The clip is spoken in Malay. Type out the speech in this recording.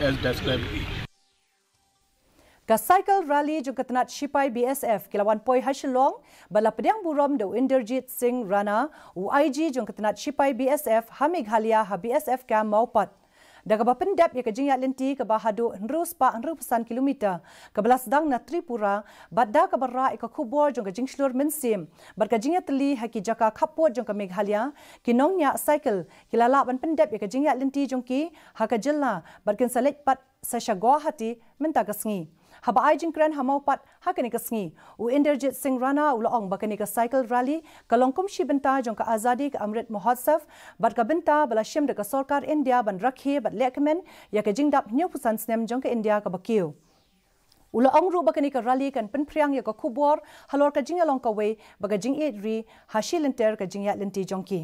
as described. Ka cycle rally jo katnat Shipai BSF kilawan poi hasilong bala pedang burom do Inderjit Singh Rana u IG jo katnat Shipai BSF hamig halia ha BSF ka maupat. Daga bapendap ya kajing lenti ke bahadu nrus pa nru pesan kilometer. Ke belas dang na Tripura badda ke barra ika kubor jong kajing slur mensim. Bar teli haki jaka kapot jong ke Meghalaya kinongnya cycle kilala ban pendap ya kajing lenti jong ki. Ha kajilla bar kin salet pat sa Guwahati menta kasngi haba ai jing kran hamau pat hakani ka sngi u inderjit singh rana u laong bakani ka cycle rally kalongkum shi benta jong ka azadi ka amrit mahotsav bat ka benta bala shim de ka sarkar india ban rakhi bat lekmen ya ka jing dap new pusan snem jong ka india ka bakiu. Ula ong ru bakani ka rally kan pen priang ya ka kubor halor ka jing along ka way baga jing e ri hashil inter ka jing ya lenti jongki